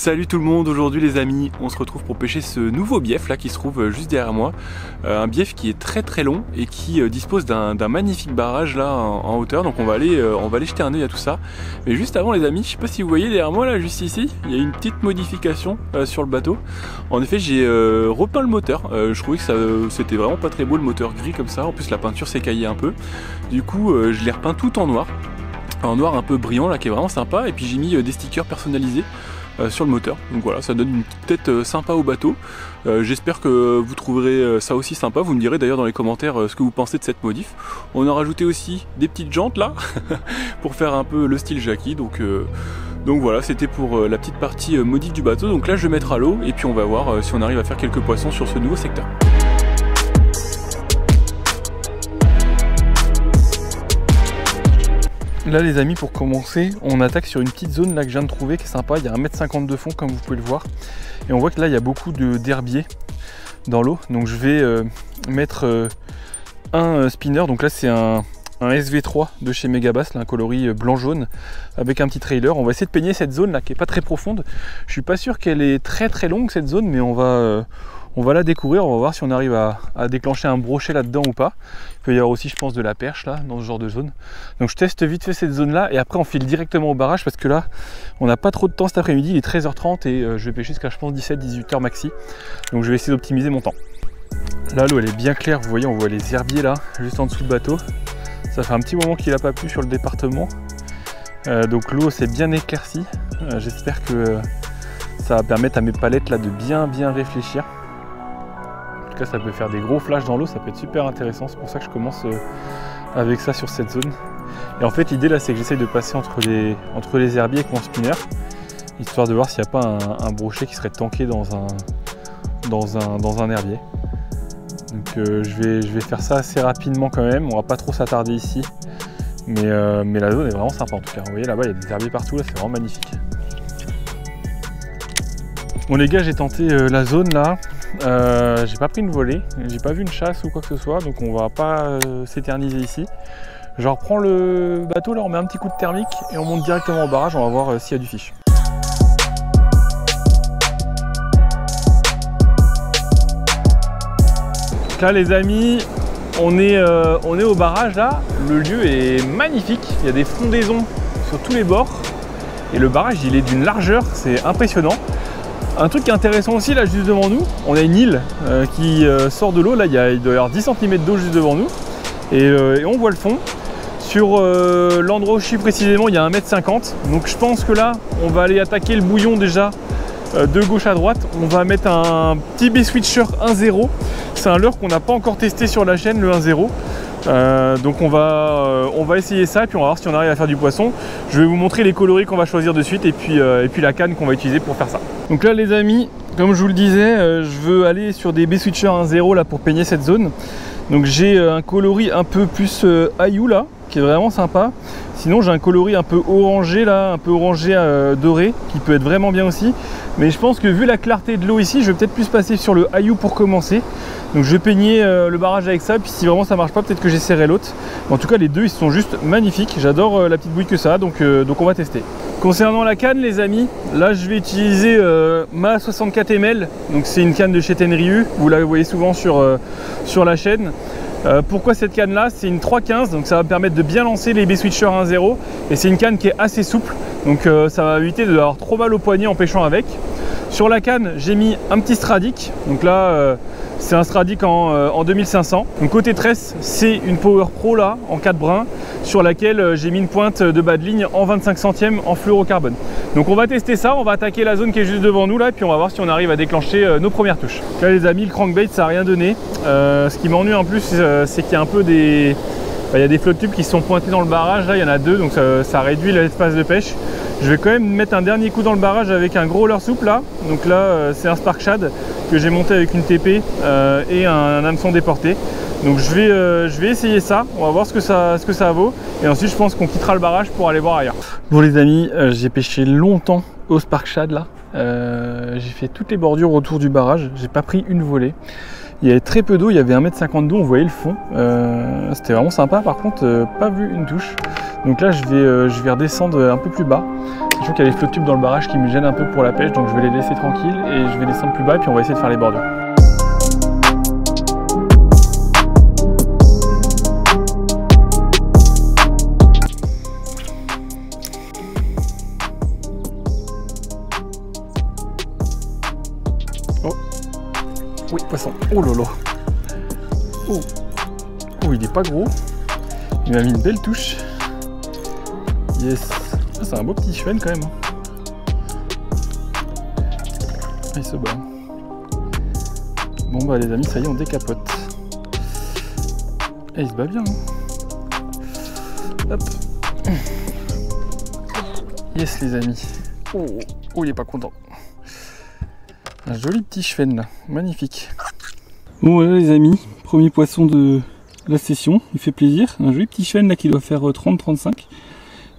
Salut tout le monde, aujourd'hui les amis, on se retrouve pour pêcher ce nouveau bief là qui se trouve euh, juste derrière moi. Euh, un bief qui est très très long et qui euh, dispose d'un magnifique barrage là en, hauteur, donc on va, aller, on va aller jeter un oeil à tout ça. Mais juste avant les amis, je sais pas si vous voyez derrière moi là, juste ici, il y a une petite modification sur le bateau. En effet j'ai repeint le moteur, je trouvais que c'était vraiment pas très beau le moteur gris comme ça, en plus la peinture s'est caillée un peu. Du coup je l'ai repeint tout en noir en noir un peu brillant là qui est vraiment sympa et puis j'ai mis des stickers personnalisés sur le moteur. Donc voilà, ça donne une tête euh, sympa au bateau. Euh, j'espère que vous trouverez ça aussi sympa. Vous me direz d'ailleurs dans les commentaires ce que vous pensez de cette modif. On a rajouté aussi des petites jantes là pour faire un peu le style Jackie. Donc donc voilà, c'était pour la petite partie modif du bateau. Donc là, je vais mettre à l'eau et puis on va voir si on arrive à faire quelques poissons sur ce nouveau secteur. Là les amis pour commencer on attaque sur une petite zone là que je viens de trouver qui est sympa, il y a 1m50 de fond comme vous pouvez le voir et on voit que là il y a beaucoup d'herbiers dans l'eau donc je vais euh, mettre euh, un euh, spinner donc là c'est un, SV3 de chez Megabass, un coloris blanc-jaune avec un petit trailer. On va essayer de peigner cette zone là qui est pas très profonde. Je suis pas sûr qu'elle est très très longue cette zone mais on va, on va la découvrir, on va voir si on arrive à, déclencher un brochet là-dedans ou pas. Il peut y avoir aussi, je pense, de la perche là, dans ce genre de zone. Donc je teste vite fait cette zone-là et après on file directement au barrage parce que là, on n'a pas trop de temps cet après-midi, il est 13h30 et euh, je vais pêcher jusqu'à, je pense, 17-18h maxi. Donc je vais essayer d'optimiser mon temps. Là, l'eau elle est bien claire, vous voyez, on voit les herbiers là, juste en dessous du bateau. Ça fait un petit moment qu'il n'a pas plu sur le département. Euh, donc l'eau s'est bien éclaircie. Euh, j'espère que ça va permettre à mes palettes là de bien bien réfléchir ça peut faire des gros flashs dans l'eau, ça peut être super intéressant. C'est pour ça que je commence euh, avec ça sur cette zone. Et en fait, l'idée là, c'est que j'essaye de passer entre les, entre les herbiers avec mon spinner, histoire de voir s'il n'y a pas un, brochet qui serait tanké dans un, dans un, dans un herbier. Donc euh, je, vais, je vais faire ça assez rapidement quand même, on va pas trop s'attarder ici. Mais, euh, mais la zone est vraiment sympa en tout cas. Vous voyez là-bas, il y a des herbiers partout, là c'est vraiment magnifique. Bon les gars, j'ai tenté la zone là. Euh, j'ai pas pris une volée, j'ai pas vu une chasse ou quoi que ce soit, donc on va pas euh, s'éterniser ici. Je reprends le bateau, là on met un petit coup de thermique et on monte directement au barrage, on va voir euh, s'il y a du fiche. là les amis, on est, on est au barrage là, le lieu est magnifique, il y a des fondaisons sur tous les bords et le barrage il est d'une largeur, c'est impressionnant. Un truc qui est intéressant aussi, là juste devant nous, on a une île euh, qui euh, sort de l'eau, là il, y a, doit y avoir 10 cm d'eau juste devant nous, euh, et, on voit le fond. Sur l'endroit où je suis précisément, il y a 1m50, donc je pense que là, on va aller attaquer le bouillon déjà de gauche à droite. On va mettre un petit B-Switcher 1.0, c'est un leurre qu'on n'a pas encore testé sur la chaîne, le 1.0. Euh, donc on va, euh, on va essayer ça et puis on va voir si on arrive à faire du poisson. Je vais vous montrer les coloris qu'on va choisir de suite et puis, euh, et puis la canne qu'on va utiliser pour faire ça. Donc là les amis, comme je vous le disais, je veux aller sur des B-Switcher 1.0 là pour peigner cette zone. Donc j'ai un coloris un peu plus Ayou là, qui est vraiment sympa. Sinon j'ai un coloris un peu orangé là, un peu orangé doré, qui peut être vraiment bien aussi. Mais je pense que vu la clarté de l'eau ici, je vais peut-être plus passer sur le Ayou pour commencer. Donc je vais peigner euh, le barrage avec ça, puis si vraiment ça marche pas, peut-être que j'essaierai l'autre. En tout cas, les deux, ils sont juste magnifiques. J'adore euh, la petite bouille que ça a, donc, euh, donc on va tester. Concernant la canne, les amis, là je vais utiliser ma 64 ml. Donc c'est une canne de chez Tenryu. Vous la voyez souvent sur, sur la chaîne. Pourquoi cette canne là C'est une 315 donc ça va me permettre de bien lancer les B-Switcher 1.0 et c'est une canne qui est assez souple donc ça va éviter d'avoir trop mal au poignet en pêchant avec. Sur la canne j'ai mis un petit Stradic donc là c'est un Stradic en, 2500. Euh, Donc côté tresse, c'est une Power Pro là, en 4 brins, sur laquelle euh, j'ai mis une pointe de bas de ligne en 25 centièmes en fluorocarbone. Donc on va tester ça, on va attaquer la zone qui est juste devant nous là, et puis on va voir si on arrive à déclencher euh, nos premières touches. Là les amis, le crankbait ça n'a rien donné. ce qui m'ennuie en plus, c'est qu'il y a un peu des... Bah, il y a des flottes tubes qui sont pointés dans le barrage, là il y en a deux, donc ça, réduit l'espace de pêche. Je vais quand même mettre un dernier coup dans le barrage avec un gros leurre souple là. Donc là euh, c'est un Spark Shad que j'ai monté avec une TP euh, et un, hameçon déporté. Donc je vais, euh, je vais essayer ça, on va voir ce que ça, ce que ça vaut. Et ensuite je pense qu'on quittera le barrage pour aller voir ailleurs. Bon les amis, j'ai pêché longtemps au Spark Shad là. j'ai fait toutes les bordures autour du barrage, j'ai pas pris une volée. Il y avait très peu d'eau, il y avait 1m50 d'eau, on voyait le fond. C'était vraiment sympa, par contre, pas vu une touche. Donc là, je vais, je vais redescendre un peu plus bas. Sachant qu'il y a les flots tubes dans le barrage qui me gênent un peu pour la pêche, donc je vais les laisser tranquilles et je vais descendre plus bas et puis on va essayer de faire les bordures. Oh lolo Oh Oh, il est pas gros. Il m'a mis une belle touche. Yes. Ah, c'est un beau petit chuen quand même. hein. Il se bat. Bon bah les amis, ça y est, on décapote. Eh, il se bat bien. hein. Hop. Yes les amis. Oh, oh, il est pas content. Un joli petit chuen là, magnifique. Bon voilà les amis, premier poisson de la session, il fait plaisir. Un joli petit chuen là qui doit faire euh, 30-35.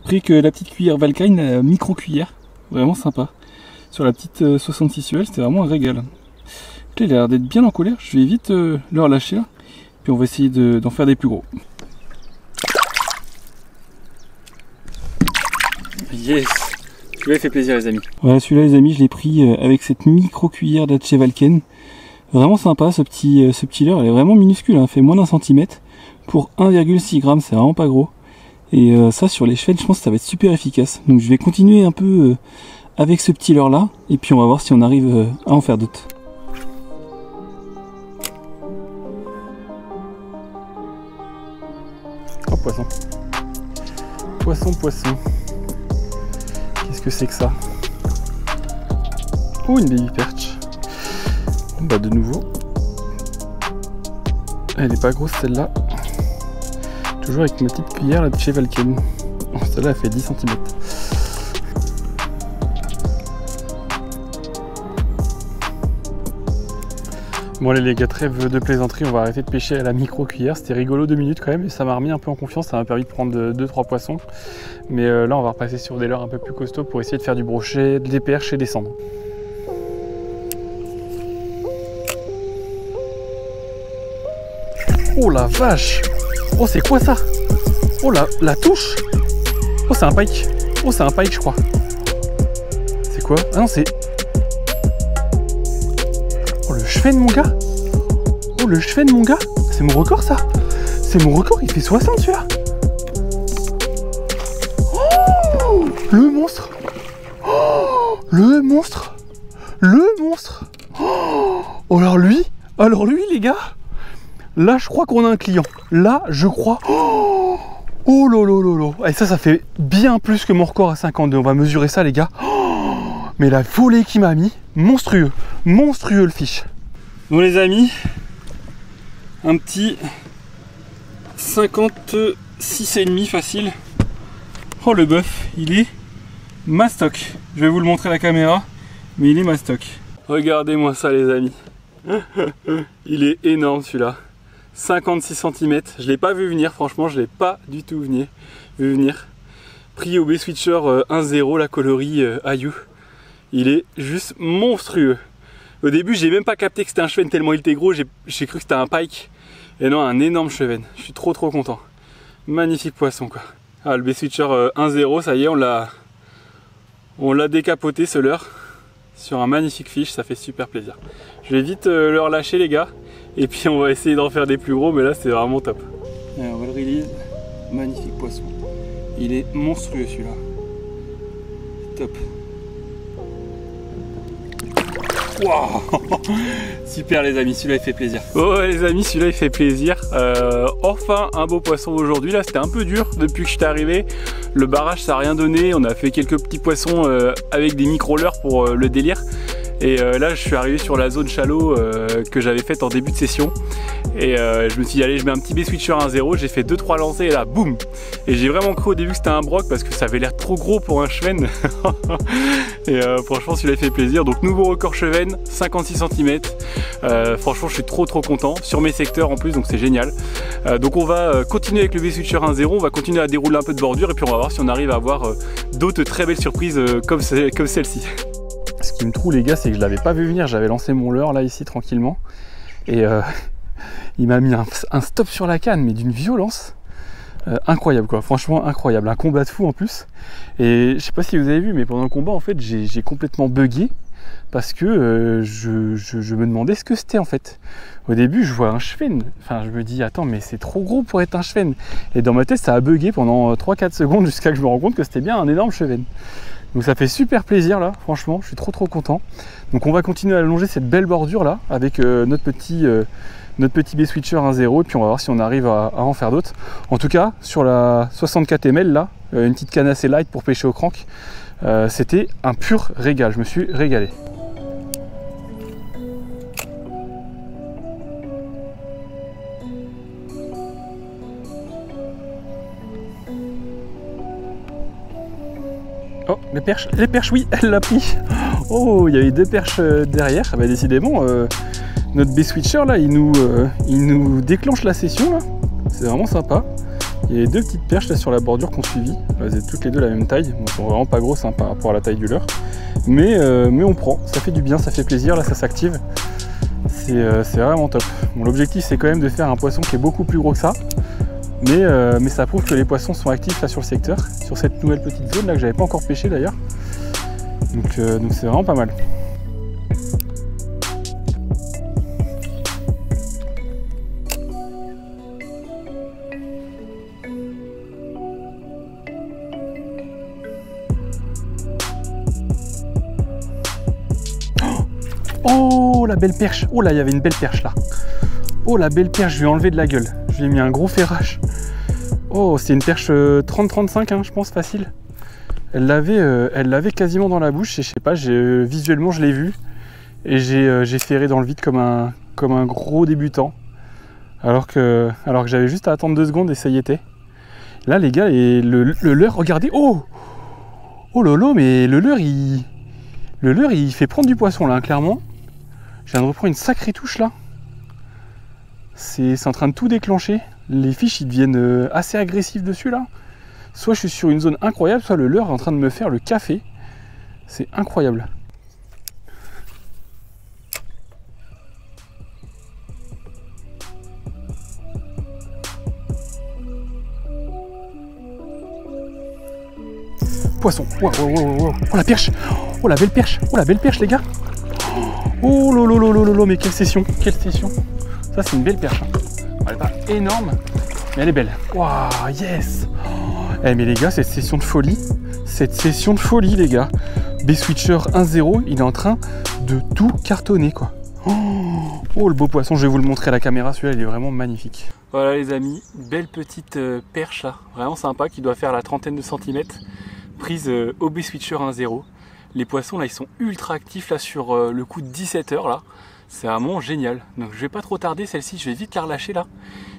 Pris que la petite cuillère Valkyne, la micro cuillère, vraiment sympa. Sur la petite euh, 66 UL, c'était vraiment un régal. Là, il a l'air d'être bien en colère, je vais vite euh, le relâcher là. Puis on va essayer de- d'en faire des plus gros. Yes Celui-là il fait plaisir les amis. Voilà celui-là les amis je l'ai pris euh, avec cette micro cuillère d'Hatche Valken. Vraiment sympa ce petit, euh, ce petit leurre, il est vraiment minuscule, hein, fait moins d'un centimètre. Pour 1,6 g, c'est vraiment pas gros. Et euh, ça sur les cheveux, je pense que ça va être super efficace. Donc je vais continuer un peu euh, avec ce petit leurre là, et puis on va voir si on arrive à en faire d'autres. Oh poisson. Poisson, poisson. Qu'est-ce que c'est que ça? Oh une baby perch. Bah de nouveau. Elle est pas grosse celle-là. Toujours avec ma petite cuillère là de chez Valken. Oh, celle-là elle fait 10 cm. Bon allez les gars, trêve de plaisanterie, on va arrêter de pêcher à la micro cuillère. C'était rigolo deux minutes quand même et ça m'a remis un peu en confiance, ça m'a permis de prendre 2-3 poissons. Mais euh, là on va repasser sur des leurres un peu plus costauds pour essayer de faire du brochet, des perches et descendre. Oh la vache. Oh c'est quoi ça? Oh la, la touche? Oh c'est un pike. Oh c'est un pike je crois. C'est quoi? Ah non c'est... Oh le chevet de mon gars. Oh le chevet de mon gars. C'est mon record ça. C'est mon record, il fait 60 celui-là. Oh Le monstre. Oh Le monstre. Le monstre. Oh alors lui Alors lui les gars Là je crois qu'on a un client. Là je crois... Oh Oh lolo lolo Et ça ça fait bien plus que mon record à 52. On va mesurer ça les gars. Oh mais la volée qu'il m'a mis, monstrueux, monstrueux le fiche. Bon les amis, un petit 56,5 facile. Oh le bœuf, il est mastoc. Je vais vous le montrer à la caméra, mais il est mastoc. Regardez-moi ça les amis. il est énorme celui-là. 56 cm. Je l'ai pas vu venir, franchement, je l'ai pas du tout venir, vu venir. Prix au B-Switcher euh, 1.0, la colorie euh, Ayu. Il est juste monstrueux. Au début, j'ai même pas capté que c'était un cheven tellement il était gros, j'ai cru que c'était un pike. Et non, un énorme cheven. Je suis trop trop content. Magnifique poisson quoi. Ah, le B-Switcher euh, 1.0, ça y est, on l'a on l'a décapoté ce leurre sur un magnifique fiche, ça fait super plaisir. Je vais vite euh, le relâcher les gars. Et puis on va essayer d'en faire des plus gros, mais là c'est vraiment top. on va le release. Magnifique poisson. Il est monstrueux celui-là. Top. Super les amis, celui-là il fait plaisir. Oh les amis, celui-là il fait plaisir. Euh, enfin un beau poisson aujourd'hui. Là c'était un peu dur depuis que je suis arrivé. Le barrage ça a rien donné. On a fait quelques petits poissons euh, avec des micro-leurres pour euh, le délire. Et là je suis arrivé sur la zone euh, que j'avais faite en début de session. Et euh, je me suis dit allez je mets un petit B-switcher 1-0. J'ai fait 2-3 lancers et là boum Et j'ai vraiment cru au début que c'était un broc parce que ça avait l'air trop gros pour un cheven. et euh, franchement celui-là il fait plaisir. Donc nouveau record cheven, 56 cm. Euh, franchement je suis trop trop content. Sur mes secteurs en plus donc c'est génial. Donc on va continuer avec le B-switcher 1-0. On va continuer à dérouler un peu de bordure et puis on va voir si on arrive à avoir d'autres très belles surprises comme, comme celle-ci. Ce qui me trouve les gars, c'est que je l'avais pas vu venir. J'avais lancé mon leurre là ici tranquillement. Et il m'a mis un, stop sur la canne, mais d'une violence. Euh, incroyable quoi, franchement incroyable, un combat de fou en plus. Et je sais pas si vous avez vu, mais pendant le combat en fait j'ai complètement bugué parce que euh, je, me demandais ce que c'était en fait. Au début je vois un chevenne, enfin je me dis attends mais c'est trop gros pour être un chevenne. Et dans ma tête ça a bugué pendant 3-4 secondes jusqu'à que je me rends compte que c'était bien un énorme chevenne. Donc ça fait super plaisir là, franchement, je suis trop trop content. Donc on va continuer à allonger cette belle bordure là avec euh, notre petit notre petit B-Switcher 1.0 et puis on va voir si on arrive à, en faire d'autres. En tout cas, sur la 64 ml là, euh, une petite canne assez light pour pêcher au crank, euh, c'était un pur régal, je me suis régalé. Oh, les perches, les perches, oui, elle l'a pris. Oh, il y avait deux perches euh, derrière. Ah bah, décidément, notre B-Switcher là, il nous, euh, il nous déclenche la session là. C'est vraiment sympa. Il y a deux petites perches là sur la bordure qu'on suivi. Elles sont toutes les deux la même taille. Bon, sont vraiment pas grosses hein, par rapport à la taille du leurre. Mais, euh, mais on prend, ça fait du bien, ça fait plaisir, là ça s'active. C'est euh, vraiment top. L'objectif c'est quand même de faire un poisson qui est beaucoup plus gros que ça. Mais, mais ça prouve que les poissons sont actifs là sur le secteur, sur cette nouvelle petite zone là que j'avais pas encore pêché d'ailleurs. Donc donc c'est vraiment pas mal. Oh la belle perche Oh là il y avait une belle perche là Oh la belle perche, je lui ai enlevé de la gueule. Je lui ai mis un gros ferrage. Oh c'est une perche 30-35 euh, hein, je pense facile. Elle l'avait euh, elle l'avait quasiment dans la bouche et je sais pas, euh, visuellement je l'ai vu et j'ai ferré dans le vide comme un, gros débutant. Alors que, j'avais juste à attendre deux secondes et ça y était. Là les gars, et le, le leurre, regardez, oh Oh lolo, mais le leurre il. Le leurre il fait prendre du poisson là, hein, clairement. Je viens de reprendre une sacrée touche là. C'est en train de tout déclencher. Les fiches ils deviennent euh, assez agressifs dessus là. Soit je suis sur une zone incroyable, soit le leurre est en train de me faire le café. C'est incroyable. Poisson. Oh la perche. Oh la belle perche. Oh la belle perche les gars. Oh lolo, mais quelle session, quelle session. Ça c'est une belle perche. Hein. Elle est pas énorme, mais elle est belle. Waouh, yes. Eh mais les gars, cette session de folie, cette session de folie les gars. B-Switcher 1.0, il est en train de tout cartonner quoi. Oh, le beau poisson, je vais vous le montrer à la caméra, celui-là il est vraiment magnifique. Voilà les amis, belle petite euh, perche là, vraiment sympa, qui doit faire la trentaine de centimètres, prise euh, au B-Switcher 1.0 les poissons là ils sont ultra actifs là sur euh, le coup de 17 heures là. C'est vraiment génial. Donc je vais pas trop tarder celle-ci, je vais vite la relâcher là.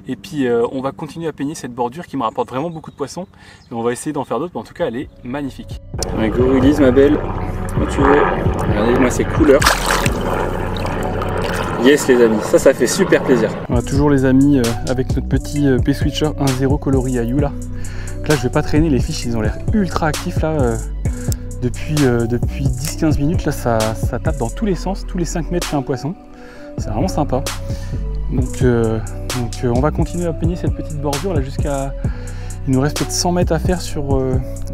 Et puis euh, on va continuer à peigner cette bordure qui me rapporte vraiment beaucoup de poissons. Et on va essayer d'en faire d'autres, mais en tout cas elle est magnifique. Release ma belle, quand tu veux. Regardez-moi ces couleurs. Yes les amis, ça ça fait super plaisir. On a toujours les amis euh, avec notre petit P-Switcher 1.0 coloris à là. là je vais pas traîner, les fiches ils ont l'air ultra actifs là depuis, euh, depuis 10-15 minutes, là, ça, tape dans tous les sens, tous les 5 mètres chez un poisson. C'est vraiment sympa. Donc, euh, donc euh, on va continuer à peigner cette petite bordure là jusqu'à... Il nous reste peut-être 100 mètres à faire sur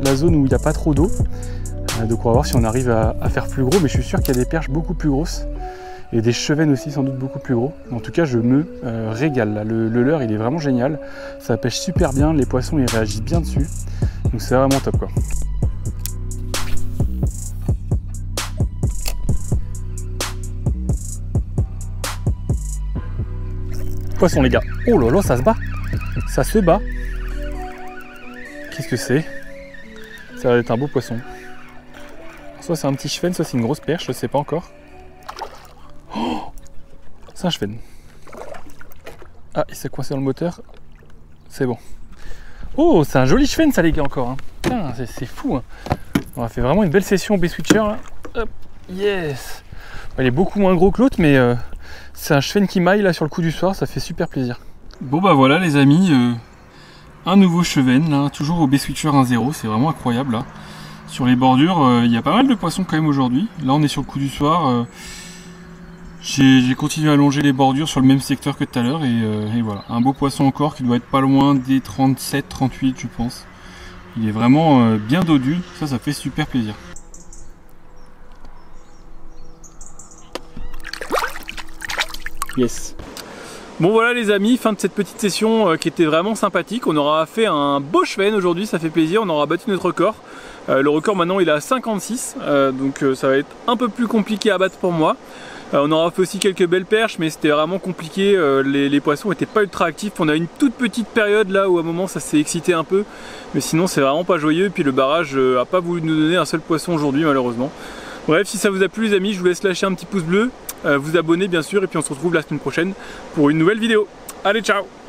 la zone où il n'y a pas trop d'eau. donc on va voir si on arrive à, faire plus gros, mais je suis sûr qu'il y a des perches beaucoup plus grosses et des chevennes aussi sans doute beaucoup plus gros. En tout cas, je me régale. Le, le, leurre, il est vraiment génial. Ça pêche super bien, les poissons, ils réagissent bien dessus. Donc c'est vraiment top quoi. Poisson les gars. Oh là là, ça se bat. Ça se bat. Qu'est-ce que c'est? Ça va être un beau poisson. Soit c'est un petit chevenne, soit c'est une grosse perche, je sais pas encore. Oh c'est un chevenne. Ah, il s'est coincé dans le moteur. C'est bon. Oh, c'est un joli chevenne ça les gars encore. Hein. c'est fou. Hein. On a fait vraiment une belle session B-Switcher là. Hop, yes. Il est beaucoup moins gros que l'autre, mais euh, c'est un chevenne qui maille là sur le coup du soir, ça fait super plaisir. Bon bah voilà les amis, euh, un nouveau chevenne là, toujours au B-Switcher 1.0, c'est vraiment incroyable là. Sur les bordures, euh, il y a pas mal de poissons quand même aujourd'hui. Là on est sur le coup du soir. J'ai continué à longer les bordures sur le même secteur que tout à l'heure et, euh, et, voilà, un beau poisson encore qui doit être pas loin des 37-38 je pense. Il est vraiment euh, bien dodu, ça ça fait super plaisir. Bon voilà les amis, fin de cette petite session euh, qui était vraiment sympathique. On aura fait un beau cheven aujourd'hui, ça fait plaisir, on aura battu notre record. Euh, le record maintenant il est à 56, euh, donc ça va être un peu plus compliqué à battre pour moi. On aura fait aussi quelques belles perches, mais c'était vraiment compliqué, les, poissons n'étaient pas ultra actifs. On a une toute petite période là où à un moment ça s'est excité un peu, mais sinon c'est vraiment pas joyeux. Puis le barrage a pas voulu nous donner un seul poisson aujourd'hui malheureusement. Bref, si ça vous a plu les amis, je vous laisse lâcher un petit pouce bleu, vous abonner bien sûr, et puis on se retrouve la semaine prochaine pour une nouvelle vidéo. Allez, ciao